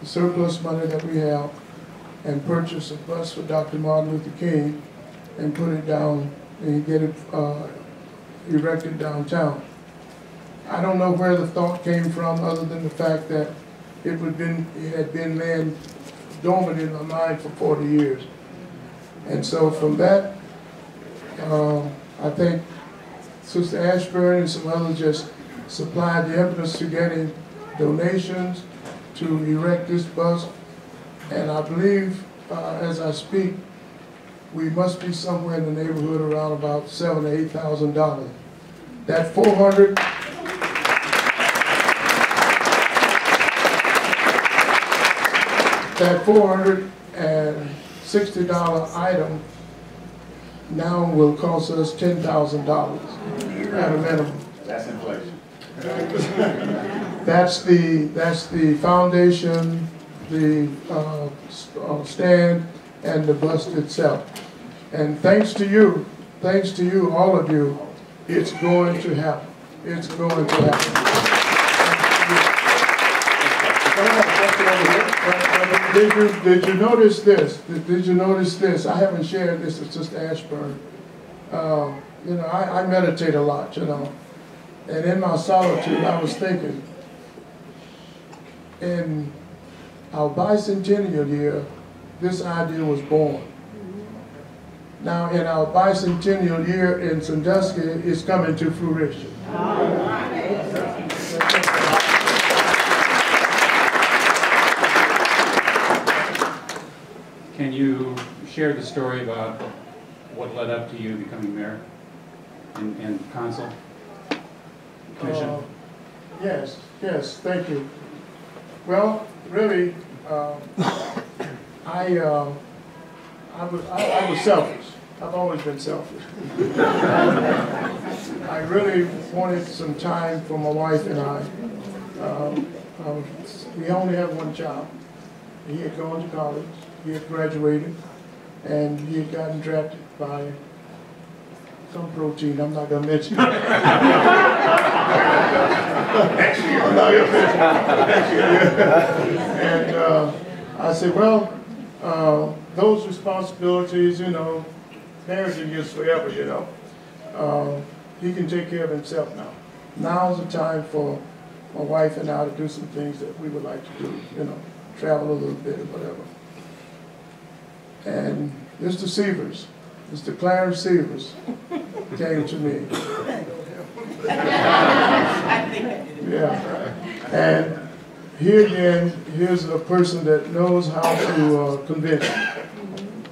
the surplus money that we have and purchase a bus for Dr. Martin Luther King and put it down and get it uh, erected downtown. I don't know where the thought came from, other than the fact that it would been, it had been laying dormant in my mind for 40 years. And so from that, um, I think Sister Ashburn and some others just supplied the impetus to getting donations to erect this bus. And I believe, uh, as I speak, we must be somewhere in the neighborhood around about seven to eight thousand dollars. That four hundred, that four hundred and sixty dollar item now will cost us ten thousand dollars at a minimum. That's inflation. That's the, that's the foundation, the uh, uh, stand, and the bust itself. And thanks to you, thanks to you, all of you, it's going to happen. It's going to happen. Did you, did you notice this? Did did you notice this? I haven't shared this with Sister Ashburn. Um, You know, I, I meditate a lot, you know. And in my solitude, I was thinking, in our bicentennial year, this idea was born. Now, in our bicentennial year in Sandusky, it's coming to fruition. Can you share the story about what led up to you becoming mayor and, and council? Commission? Uh, Yes, yes, thank you. Well, really, um, I, uh, I was, I I was selfish. I've always been selfish. I really wanted some time for my wife and I. Um, We only had one child. He had gone to college, he had graduated, and he had gotten drafted by some protein, I'm not gonna mention. I'm not gonna mention. And, uh, I said, well, uh, those responsibilities, you know, parenting is forever, you know. Uh, he can take care of himself now. Now's the time for my wife and I to do some things that we would like to do, you know, travel a little bit or whatever. And Mr. Severs, Mr. Clarence Severs came to me. Yeah, and here again, here's a person that knows how to uh, convince.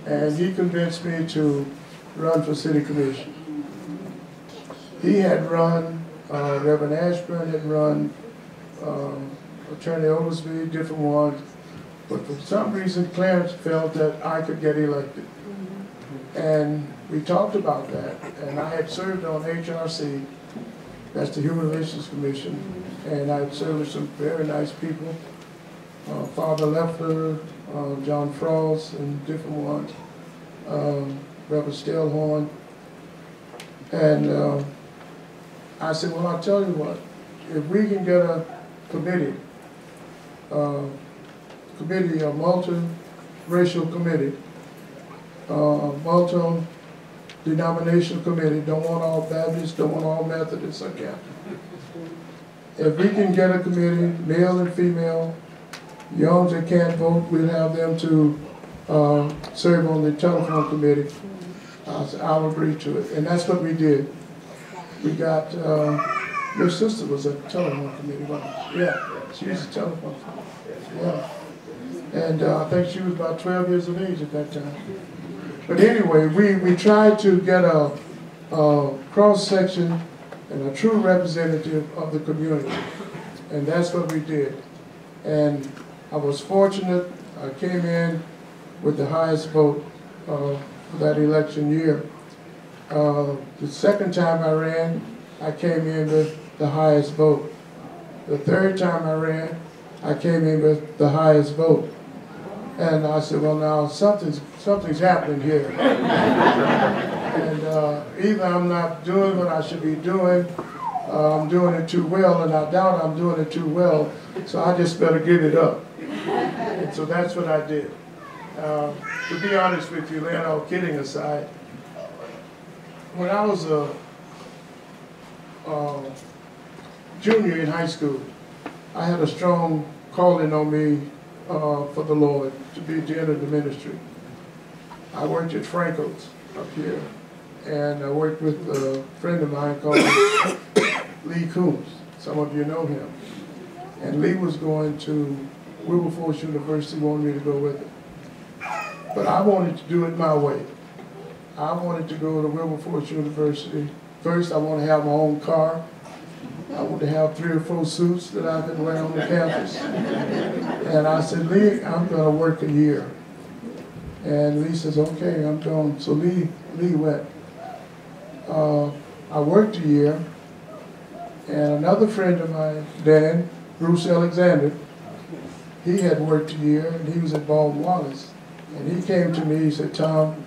And he convinced me to run for city commission. He had run, uh, Reverend Ashburn had run, um, Attorney Oglesby, different ones. But for some reason Clarence felt that I could get elected. And we talked about that, and I had served on HRC, that's the Human Relations Commission, and I had served with some very nice people. Uh, Father Leffler, uh, John Frost, and different ones, um, Reverend Stelhorn. And, uh, I said, well, I'll tell you what, if we can get a committee, uh, committee, a multi-racial committee, uh, multi-denominational committee, don't want all Baptists, don't want all Methodists, can't. If we can get a committee, male and female, young that can't vote, we'll have them to, uh, serve on the telephone committee. I'll agree to it, and that's what we did. We got, uh, your sister was at the telephone committee? Yeah, she was a telephone, yeah. And uh, I think she was about 12 years of age at that time. But anyway, we, we tried to get a, a cross-section and a true representative of the community. And that's what we did. And I was fortunate, I came in with the highest vote uh, for that election year. Uh, The second time I ran, I came in with the highest vote. The third time I ran, I came in with the highest vote. And I said, well, now, something's, something's happening here. And uh, either I'm not doing what I should be doing, uh, I'm doing it too well, and I doubt I'm doing it too well, so I just better give it up. And so that's what I did. Uh, to be honest with you, Lynn, all kidding aside, when I was a uh, junior in high school, I had a strong calling on me uh, for the Lord to be to enter the ministry. I worked at Frankel's up here, and I worked with a friend of mine called Lee Coombs. Some of you know him. And Lee was going to Wilberforce University, wanted me to go with him. But I wanted to do it my way. I wanted to go to Wilberforce University. First, I want to have my own car. I want to have three or four suits that I can wear on the campus. And I said, Lee, I'm going to work a year. And Lee says, okay, I'm going. So Lee, Lee went. Uh, I worked a year, and another friend of mine, Dan, Bruce Alexander, he had worked a year, and he was at Baldwin Wallace. And he came to me, he said, Tom,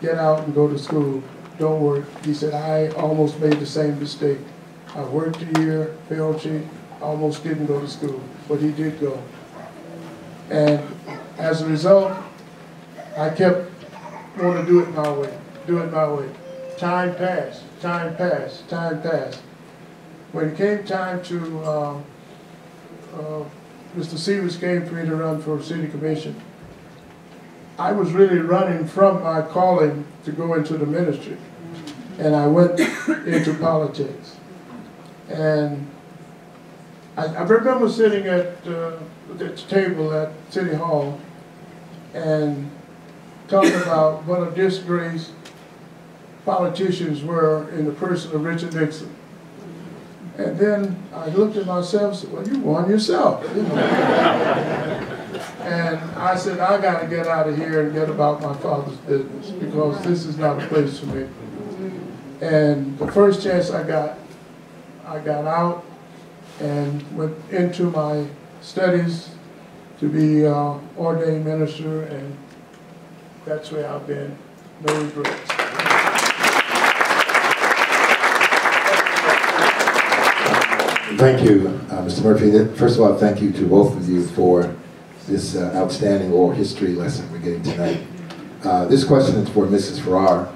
get out and go to school. Don't work. He said, I almost made the same mistake. I worked a year, failed cheat, almost didn't go to school, but he did go. And as a result, I kept wanting to do it my way, do it my way. Time passed, time passed, time passed. When it came time to, uh, uh, Mr. Severs came for me to run for city commission, I was really running from my calling to go into the ministry. And I went into politics. And I, I remember sitting at uh, the table at City Hall and talking about what a disgrace politicians were in the person of Richard Nixon. And then I looked at myself and said, well, you one yourself. You know? and I said, I got to get out of here and get about my father's business because this is not a place for me. And the first chance I got, I got out and went into my studies to be uh, ordained minister, and that's where I've been. No regrets. Thank you, uh, Mr. Murphy. First of all, thank you to both of you for this uh, outstanding oral history lesson we're getting tonight. Uh, this question is for Mrs. Farrar.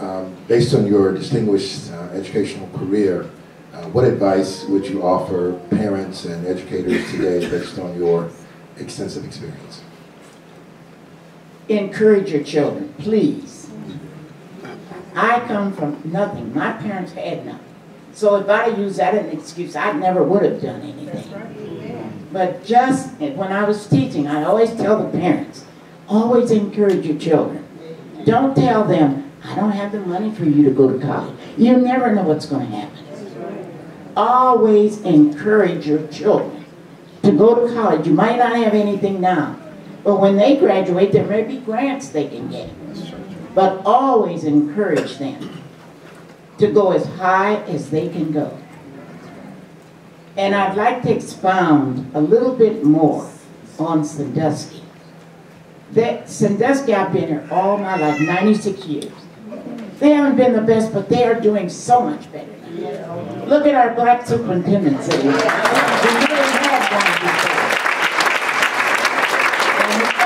Um, based on your distinguished uh, educational career, uh, what advice would you offer parents and educators today based on your extensive experience? Encourage your children, please. I come from nothing. My parents had nothing. So if I use that as an excuse, I never would have done anything. But just when I was teaching, I always tell the parents, always encourage your children. Don't tell them, I don't have the money for you to go to college. You never know what's going to happen. Always encourage your children to go to college. You might not have anything now, but when they graduate, there may be grants they can get. But always encourage them to go as high as they can go. And I'd like to expound a little bit more on Sandusky. That Sandusky, I've been here all my life, 96 years. They haven't been the best, but they are doing so much better. Look at our black superintendent sitting there. We never had one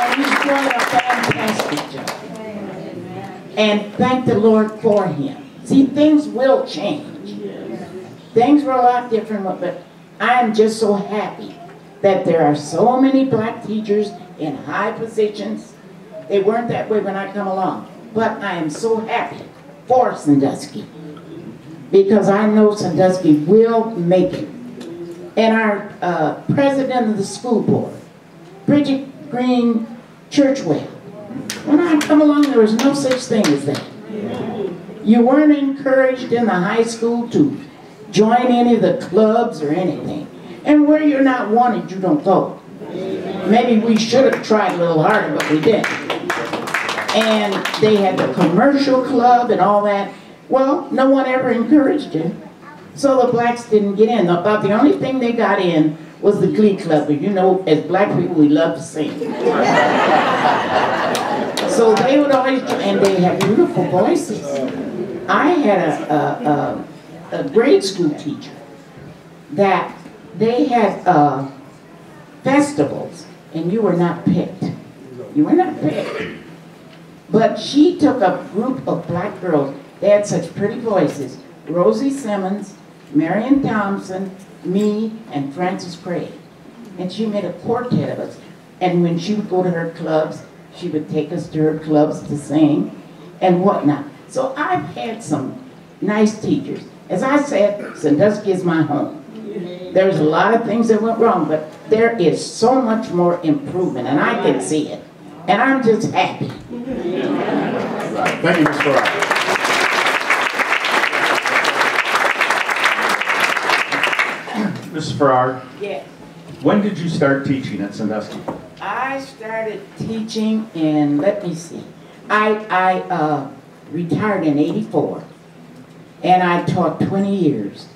and he's doing a fantastic job. And thank the Lord for him. See, things will change. Things were a lot different, but I'm just so happy that there are so many black teachers in high positions. They weren't that way when I come along. But I am so happy for Sandusky because I know Sandusky will make it. And our uh, president of the school board, Bridget Green Churchwell, when I come along, there was no such thing as that. You weren't encouraged in the high school to join any of the clubs or anything. And where you're not wanted, you don't go. Maybe we should have tried a little harder, but we didn't. And they had the commercial club and all that. Well, no one ever encouraged you. So the blacks didn't get in. About the only thing they got in was the glee club. You know, as black people, we love to sing. so they would always, and they had beautiful voices. I had a, a, a, a grade school teacher that they had uh, festivals and you were not picked. You were not picked. But she took a group of black girls, they had such pretty voices, Rosie Simmons, Marion Thompson, me, and Frances Craig. And she made a quartet of us. And when she would go to her clubs, she would take us to her clubs to sing and whatnot. So I've had some nice teachers. As I said, Sandusky is my home. There's a lot of things that went wrong, but there is so much more improvement, and I can see it. And I'm just happy. Thank you, Ms. Farrar. Mrs. Farrar, Yes. when did you start teaching at Sandusky? I started teaching in, let me see, I, I uh, retired in 84, and I taught 20 years.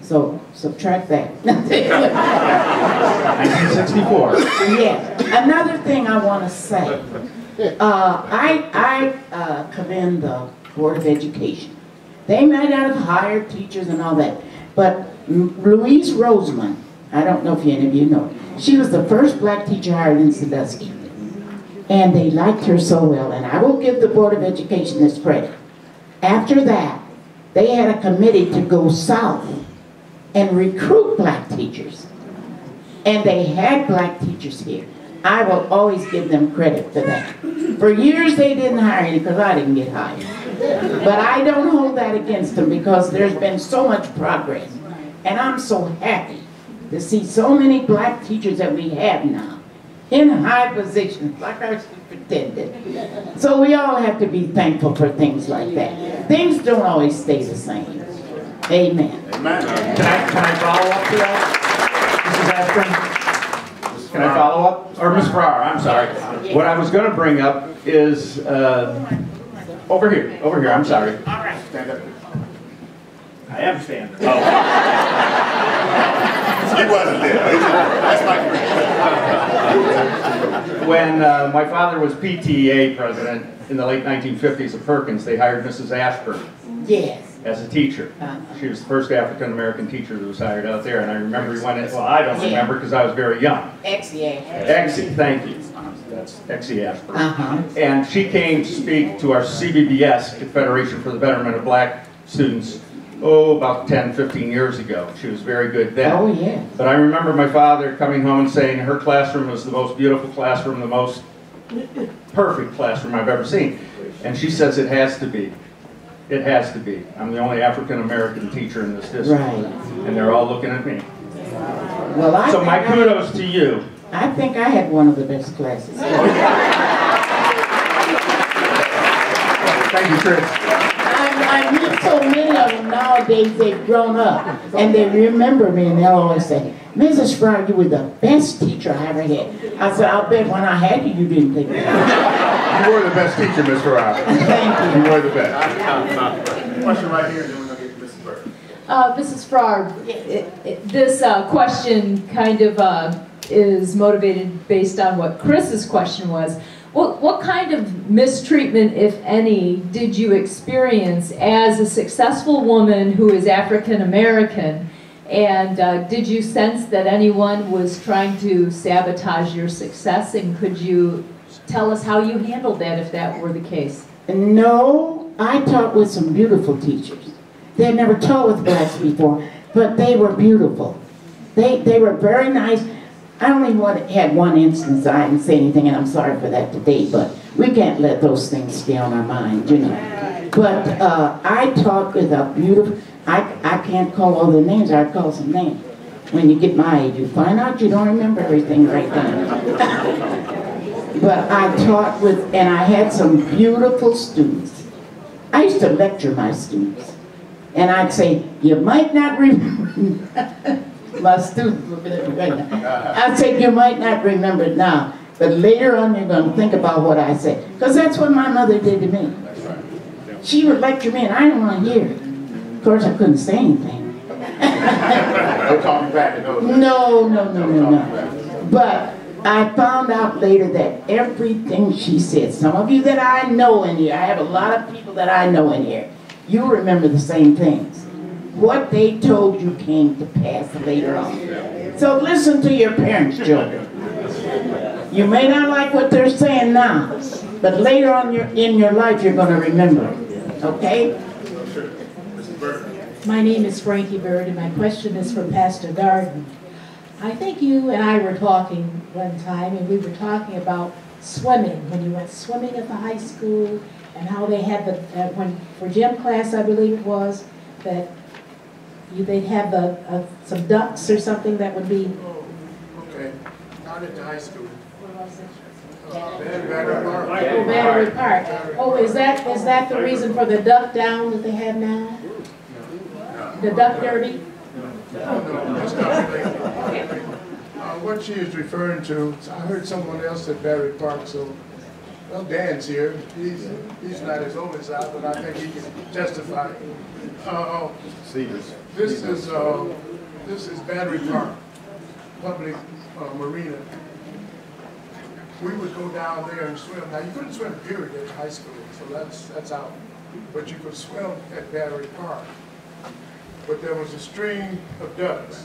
So subtract that. 1964. Yes. Another thing I want to say, uh, I, I uh, commend the Board of Education. They might not have hired teachers and all that, but Louise Roseman, I don't know if any of you know, she was the first black teacher hired in Sandusky. And they liked her so well, and I will give the Board of Education this credit. After that, they had a committee to go south and recruit black teachers. And they had black teachers here. I will always give them credit for that. For years, they didn't hire any because I didn't get hired. But I don't hold that against them because there's been so much progress. And I'm so happy to see so many black teachers that we have now in high positions, like our superintendent. So we all have to be thankful for things like that. Things don't always stay the same. Amen. Can I, can I follow up to that? Mrs. Askren? Can I follow up? Or Ms. Farrar, I'm sorry. What I was gonna bring up is, uh, over here, over here, I'm sorry. All right. Stand up. I am standing. Oh. He wasn't there. That's my When uh, my father was PTA president in the late 1950s at Perkins, they hired Mrs. Ashburn Yes. as a teacher. Uh-huh. She was the first African-American teacher that was hired out there, and I remember when it, well, I don't remember because I was very young. Ex-yeah. Exie, thank you. That's Exie Ashburn. Uh-huh. And she came to speak to our CBBS, Confederation for the Betterment of Black Students, oh, about 10, 15 years ago. She was very good then. Oh, yeah. But I remember my father coming home and saying her classroom was the most beautiful classroom, the most perfect classroom I've ever seen. And she says it has to be. It has to be. I'm the only African-American teacher in this district. Right. And they're all looking at me. Well, I So my I- kudos to you. I think I had one of the best classes. Thank you, Chris. I, I meet so many of them nowadays, they've grown up, and they remember me, and they'll always say, Mrs. Fry, you were the best teacher I ever had. I said, I'll bet when I had you, you didn't think that. You were the best teacher, Ms. Farrar. Thank You you. were the best. Question right here, then we're gonna get to Mrs. Burke. Uh, Mrs. Farrar, i- i- this uh, question kind of uh, is motivated based on what Chris's question was. What, what kind of mistreatment, if any, did you experience as a successful woman who is African American? And uh, did you sense that anyone was trying to sabotage your success? And could you tell us how you handled that if that were the case? No, I taught with some beautiful teachers. They had never taught with blacks before, but they were beautiful. They, they were very nice. I only one, had one instance, I didn't say anything, and I'm sorry for that today, but we can't let those things stay on our mind, you know. But uh, I taught with a beautiful, I, I can't call all the names, I call some names. When you get my age, you find out you don't remember everything right then. But I taught with, and I had some beautiful students. I used to lecture my students. And I'd say, you might not remember, my students were there right now. I'd say, you might not remember it now, but later on you're gonna think about what I said. Because that's what my mother did to me. She would lecture me and I didn't want to hear it. Of course, I couldn't say anything. No talking back to. No, no, no, no, no. But I found out later that everything she said, some of you that I know in here, I have a lot of people that I know in here, you remember the same things. What they told you came to pass later on. So listen to your parents, children. You may not like what they're saying now, but later on your, in your life, you're gonna remember it, okay? My name is Frankie Bird, and my question is for Pastor Darden. I think you and I were talking one time, and we were talking about swimming, when you went swimming at the high school, and how they had the, uh, when, for gym class, I believe it was, that you, they'd have the, uh, some ducks or something that would be, Okay, not at the high school. Uh, Van Battery Park. oh, Battery Park. Oh, is that, is that the reason for the duck down that they have now? The duck derby? No, no, that's not related. Uh, what she is referring to, I heard someone else at Battery Park, so, well, Dan's here. He's, he's not as old as I, but I think he can testify. Uh, this is, uh, this is Battery Park, public, uh, marina. We would go down there and swim. Now, you couldn't swim period at high school, so that's, that's out. But you could swim at Battery Park. But there was a string of ducks.